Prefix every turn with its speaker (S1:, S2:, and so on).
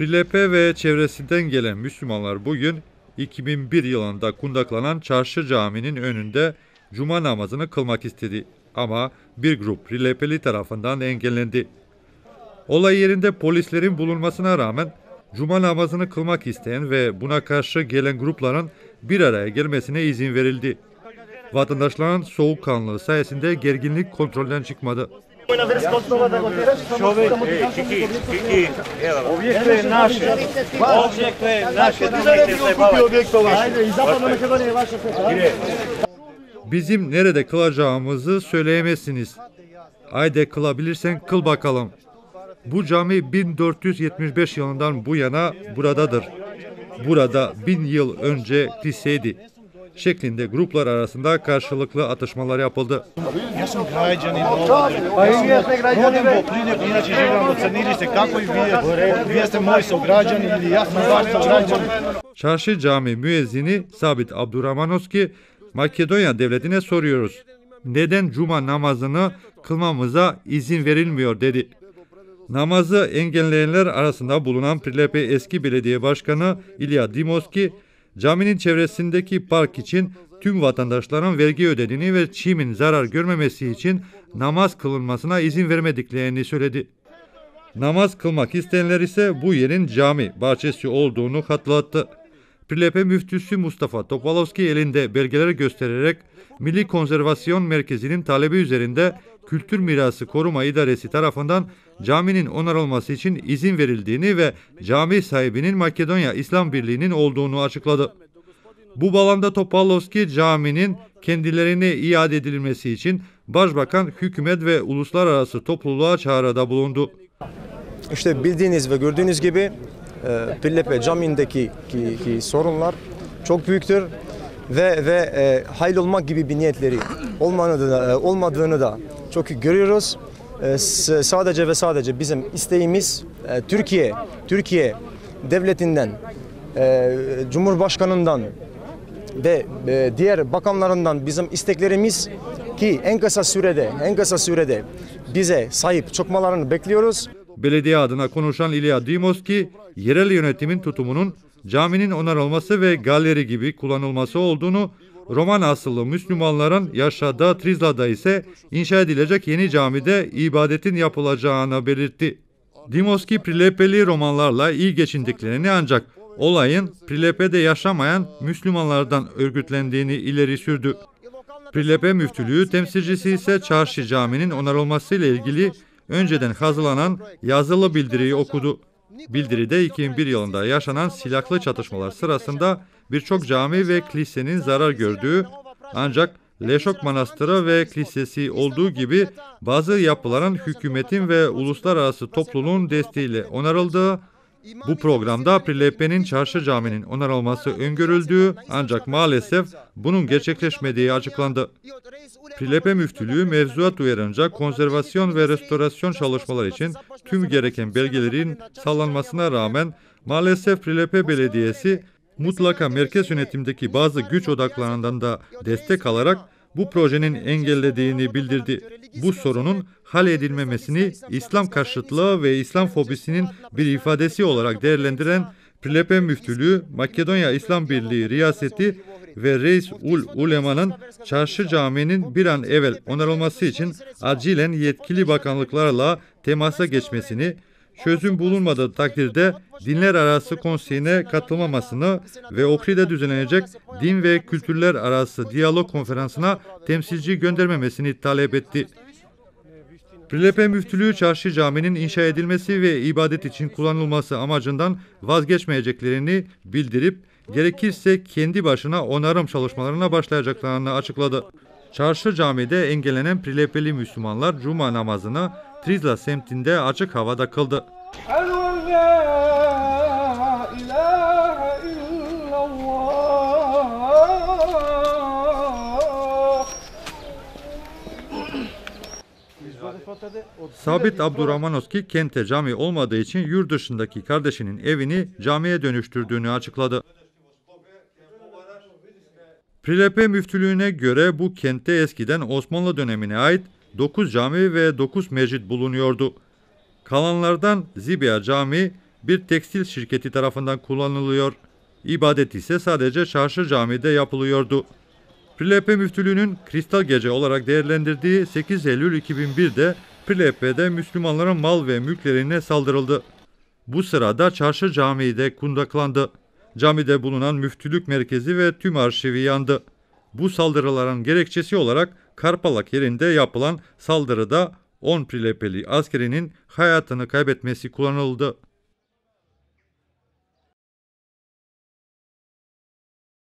S1: Prilepe ve çevresinden gelen Müslümanlar bugün 2001 yılında kundaklanan Çarşı Camii'nin önünde cuma namazını kılmak istedi. Ama bir grup Prilepeli tarafından engellendi. Olay yerinde polislerin bulunmasına rağmen cuma namazını kılmak isteyen ve buna karşı gelen grupların bir araya gelmesine izin verildi. Vatandaşların soğukkanlılığı sayesinde gerginlik kontrolden çıkmadı.
S2: Čovjek, ej, Kiki, Kiki, evo, objekte je naše, objekte je naše, nemojte se bavati.
S1: Bizim nerede kılacağımızı söyleyemezsiniz. Haydi kılabilirsen kıl bakalım. Bu cami 1475 yılından bu yana buradadır. Burada bin yıl önce kiliseydi. Şeklinde gruplar arasında karşılıklı atışmalar yapıldı. Çarşı Cami müezzini Sabit Abdurrahmanovski Makedonya devletine soruyoruz. Neden cuma namazını kılmamıza izin verilmiyor dedi. Namazı engelleyenler arasında bulunan Prilepe eski belediye başkanı İlya Dimoski, caminin çevresindeki park için tüm vatandaşların vergi ödediğini ve çimin zarar görmemesi için namaz kılınmasına izin vermediklerini söyledi. Namaz kılmak isteyenler ise bu yerin cami bahçesi olduğunu hatırlattı. Prilepe müftüsü Mustafa Topalovski elinde belgeleri göstererek Milli Konservasyon Merkezi'nin talebi üzerinde Kültür Mirası Koruma İdaresi tarafından caminin onarılması için izin verildiğini ve cami sahibinin Makedonya İslam Birliği'nin olduğunu açıkladı. Bu bağlamda Topalovski caminin kendilerine iade edilmesi için Başbakan, hükümet ve uluslararası topluluğa çağrıda bulundu.
S3: İşte bildiğiniz ve gördüğünüz gibi e, Pillepe Camii'ndeki ki, ki sorunlar çok büyüktür ve ve e, hayal olmak gibi bir niyetleri olmadığını, e, olmadığını da çok iyi görüyoruz. E, sadece ve sadece bizim isteğimiz e, Türkiye Türkiye devletinden e, Cumhurbaşkanından ve e, diğer bakanlarından bizim isteklerimiz ki en kısa sürede en kısa sürede bize sahip çıkmalarını bekliyoruz.
S1: Belediye adına konuşan İlya Dimoski, yerel yönetimin tutumunun caminin onarılması ve galeri gibi kullanılması olduğunu, Roman asıllı Müslümanların yaşadığı Trizla'da ise inşa edilecek yeni camide ibadetin yapılacağını belirtti. Dimoski Prilepeli Romanlarla iyi geçindiklerini ancak olayın Prilepe'de yaşamayan Müslümanlardan örgütlendiğini ileri sürdü. Prilepe müftülüğü temsilcisi ise Çarşı Camii'nin onarılması ile ilgili önceden hazırlanan yazılı bildiriyi okudu. Bildiride 2001 yılında yaşanan silahlı çatışmalar sırasında birçok cami ve kilisenin zarar gördüğü ancak Leşok Manastırı ve Kilisesi olduğu gibi bazı yapıların hükümetin ve uluslararası topluluğun desteğiyle onarıldığı, bu programda Prilepe'nin Çarşı Camii'nin onarılması öngörüldüğü ancak maalesef bunun gerçekleşmediği açıklandı. Prilepe müftülüğü mevzuat uyarınca konservasyon ve restorasyon çalışmaları için tüm gereken belgelerin sağlanmasına rağmen maalesef Prilepe Belediyesi mutlaka merkez yönetimdeki bazı güç odaklarından da destek alarak bu projenin engellediğini bildirdi. Bu sorunun halledilmemesini İslam karşıtlığı ve İslam fobisinin bir ifadesi olarak değerlendiren Prilepe Müftülüğü, Makedonya İslam Birliği Riyaseti ve Reis Ul Ulema'nın Çarşı Camii'nin bir an evvel onarılması için acilen yetkili bakanlıklarla temasa geçmesini, çözüm bulunmadığı takdirde dinler arası konseyine katılmamasını ve Ohri'de düzenlenecek din ve kültürler arası diyalog konferansına temsilci göndermemesini talep etti. Prilepe Müftülüğü Çarşı Camii'nin inşa edilmesi ve ibadet için kullanılması amacından vazgeçmeyeceklerini bildirip gerekirse kendi başına onarım çalışmalarına başlayacaklarını açıkladı. Çarşı Camii'de engellenen Prilepeli Müslümanlar Cuma namazını Trizla semtinde açık havada kıldı. Sabit Abdurrahmanovski kente cami olmadığı için yurt dışındaki kardeşinin evini camiye dönüştürdüğünü açıkladı. Prilepe müftülüğüne göre bu kente eskiden Osmanlı dönemine ait 9 cami ve 9 mescit bulunuyordu. Kalanlardan Zibiya Camii, bir tekstil şirketi tarafından kullanılıyor. İbadet ise sadece çarşı camide yapılıyordu. Prilepe müftülüğünün kristal gece olarak değerlendirdiği 8 Eylül 2001'de Prilepe'de Müslümanların mal ve mülklerine saldırıldı. Bu sırada çarşı camii de kundaklandı. Camide bulunan müftülük merkezi ve tüm arşivi yandı. Bu saldırıların gerekçesi olarak Karpalak yerinde yapılan saldırıda 10 Prilepeli askerinin hayatını kaybetmesi kullanıldı.